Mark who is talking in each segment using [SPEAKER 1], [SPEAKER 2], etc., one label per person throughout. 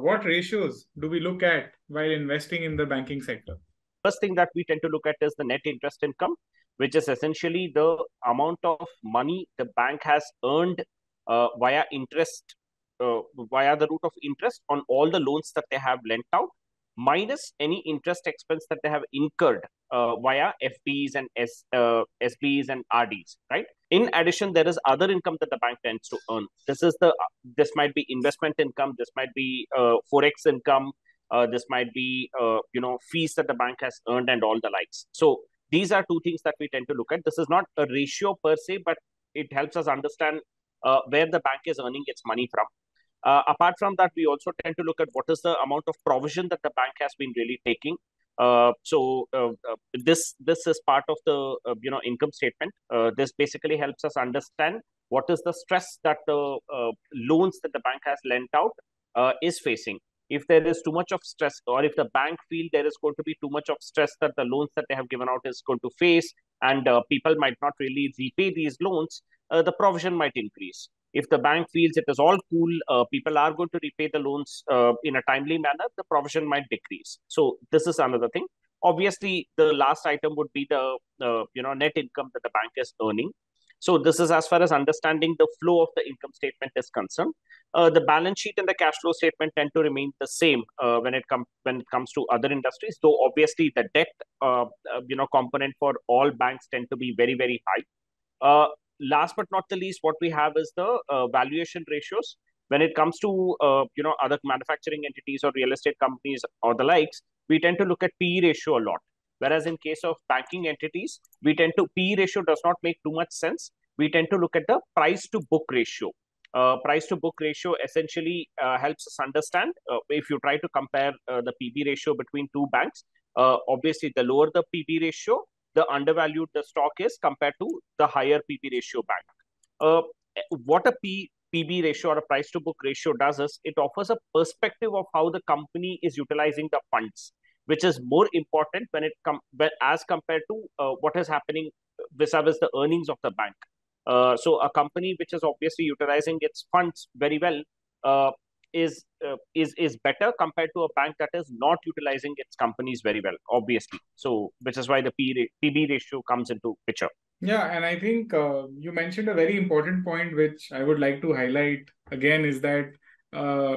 [SPEAKER 1] what ratios do we look at while investing in the banking sector?
[SPEAKER 2] First thing that we tend to look at is the net interest income, which is essentially the amount of money the bank has earned uh, via interest, uh, via the route of interest on all the loans that they have lent out minus any interest expense that they have incurred uh, via FDs and S, uh, SBs and RDs, right? In addition, there is other income that the bank tends to earn. This is the this might be investment income, this might be uh, forex income, uh, this might be uh, you know fees that the bank has earned and all the likes. So these are two things that we tend to look at. This is not a ratio per se, but it helps us understand uh, where the bank is earning its money from. Uh, apart from that, we also tend to look at what is the amount of provision that the bank has been really taking. Uh, so uh, uh this this is part of the uh, you know income statement. Uh, this basically helps us understand what is the stress that the loans that the bank has lent out is facing. If there is too much of stress, or if the bank feel there is going to be too much of stress that the loans that they have given out is going to face, and people might not really repay these loans, the provision might increase if the bank feels it is all cool, uh, people are going to repay the loans uh, in a timely manner, the provision might decrease. So this is another thing. Obviously, the last item would be the uh, you know net income that the bank is earning. So this is as far as understanding the flow of the income statement is concerned. Uh, the balance sheet and the cash flow statement tend to remain the same uh, when it comes when it comes to other industries. Though obviously the debt uh, you know component for all banks tend to be very very high last but not the least, what we have is the uh, valuation ratios. When it comes to uh, you know other manufacturing entities or real estate companies or the likes, we tend to look at PE ratio a lot. Whereas in case of banking entities, we tend to PE ratio does not make too much sense. We tend to look at the price to book ratio. Uh, price to book ratio essentially uh, helps us understand uh, if you try to compare uh, the PB ratio between two banks. obviously, the lower the PB ratio, the undervalued the stock is compared to the higher PB ratio bank. Uh, what a P, PB ratio or a price to book ratio does is it offers a perspective of how the company is utilizing the funds, which is more important when it com- as compared to uh, what is happening vis-a-vis the earnings of the bank. Uh, so a company which is obviously utilizing its funds very well uh, is uh, is is better compared to a bank that is not utilizing its companies very well obviously. So which is why the P, pb ratio comes into picture.
[SPEAKER 1] Yeah and i think uh, you mentioned a very important point which i would like to highlight again is that uh,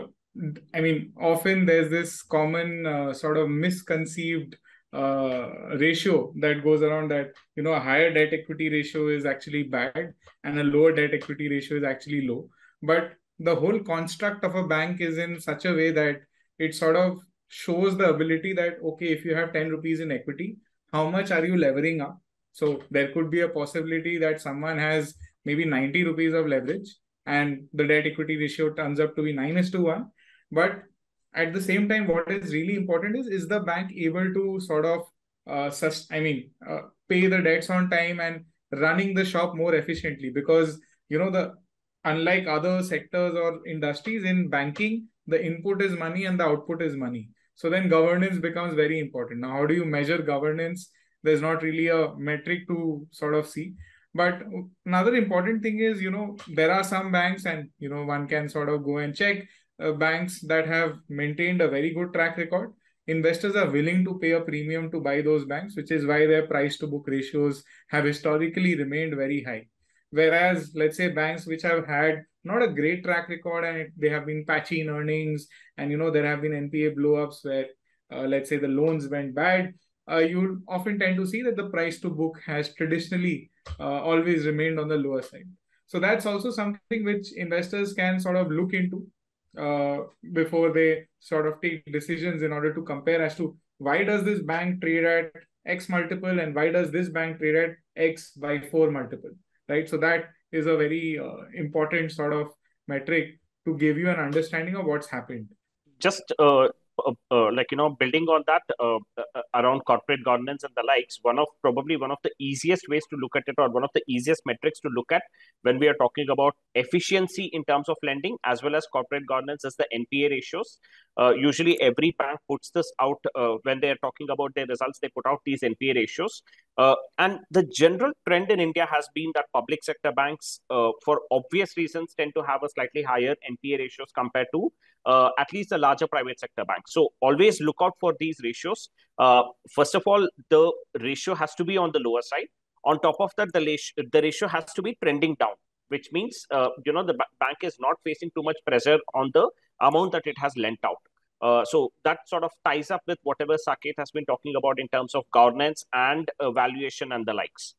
[SPEAKER 1] i mean often there's this common uh, sort of misconceived uh, ratio that goes around that you know a higher debt equity ratio is actually bad and a lower debt equity ratio is actually low. But the whole construct of a bank is in such a way that it sort of shows the ability that okay if you have 10 rupees in equity how much are you levering up? So there could be a possibility that someone has maybe 90 rupees of leverage and the debt equity ratio turns up to be 9 is to 1 but at the same time what is really important is is the bank able to sort of uh, sus- i mean uh, pay the debts on time and running the shop more efficiently? Because you know the unlike other sectors or industries in banking the input is money and the output is money. So then governance becomes very important. Now how do you measure governance? There's not really a metric to sort of see. But another important thing is you know there are some banks and you know one can sort of go and check uh, banks that have maintained a very good track record. Investors are willing to pay a premium to buy those banks which is why their price to book ratios have historically remained very high Whereas, let's say banks which have had not a great track record and they have been patchy in earnings, and you know there have been NPA blowups where, uh, let's say, the loans went bad. Uh, you often tend to see that the price to book has traditionally uh, always remained on the lower side. So that's also something which investors can sort of look into uh, before they sort of take decisions in order to compare as to why does this bank trade at X multiple and why does this bank trade at X by 4 multiple right? So that is a very uh, important sort of metric to give you an understanding of what's happened.
[SPEAKER 2] Just uh, like you know, building on that uh, uh, around corporate governance and the likes, one of probably one of the easiest ways to look at it, or one of the easiest metrics to look at when we are talking about efficiency in terms of lending as well as corporate governance, is the NPA ratios. Uh, usually, every bank puts this out uh, when they are talking about their results. They put out these NPA ratios, uh, and the general trend in India has been that public sector banks, uh, for obvious reasons, tend to have a slightly higher NPA ratios compared to uh, at least the larger private sector banks. So always look out for these ratios. Uh, first of all, the ratio has to be on the lower side. On top of that, the, the ratio has to be trending down which means uh, you know the bank is not facing too much pressure on the amount that it has lent out. Uh, so that sort of ties up with whatever Saket has been talking about in terms of governance and uh, valuation and the likes.